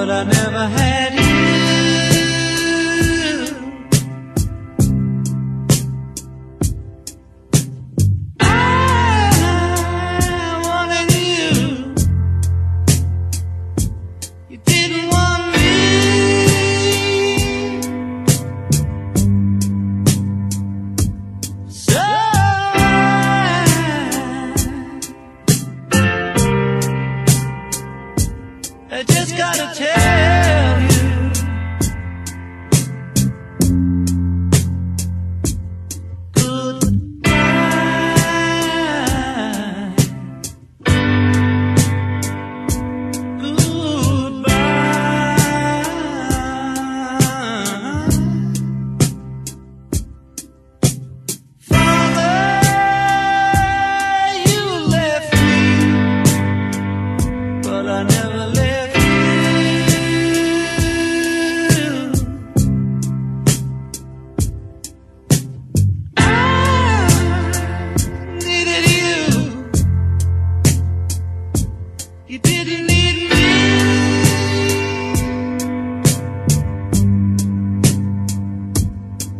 but I never had you. tell You didn't need me.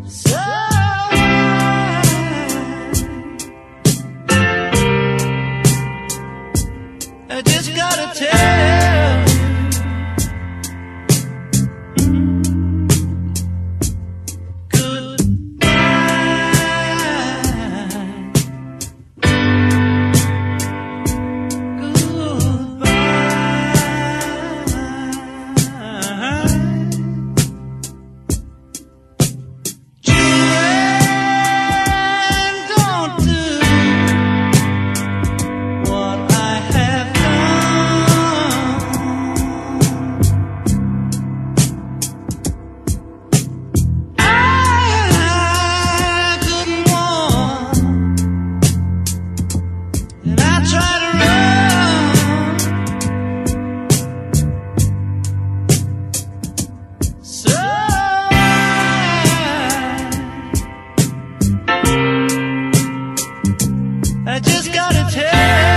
So I, just gotta tell tell